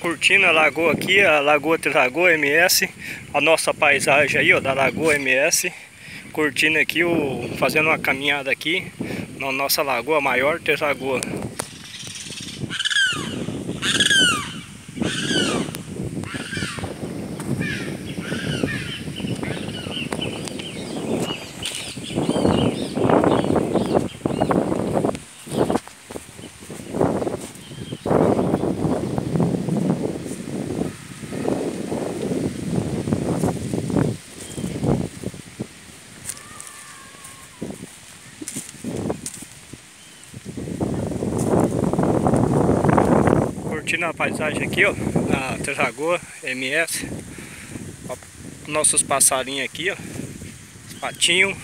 curtindo a lagoa aqui, a Lagoa Lagoa MS, a nossa paisagem aí, ó, da Lagoa MS, curtindo aqui, o, fazendo uma caminhada aqui na nossa lagoa maior, Lagoa. Curtindo a paisagem aqui, ó, na Terragoa MS. Ó, nossos passarinhos aqui, ó, os patinhos.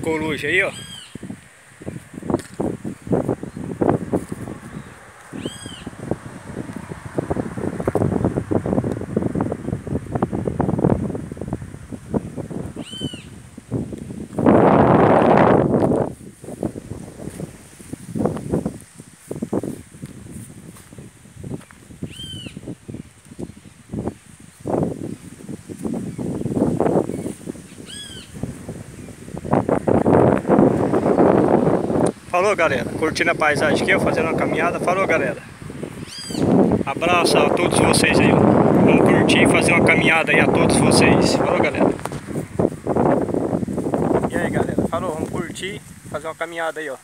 Coruja aí, ó. Falou galera, curtindo a paisagem aqui, fazendo uma caminhada. Falou galera. Abraço a todos vocês aí. Vamos curtir e fazer uma caminhada aí a todos vocês. Falou galera. E aí galera, falou, vamos curtir, fazer uma caminhada aí, ó.